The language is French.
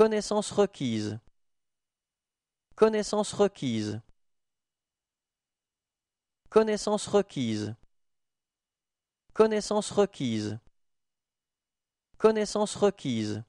Connaissance requise. Connaissance requise. Connaissance requise. Connaissance requise. Connaissance requise.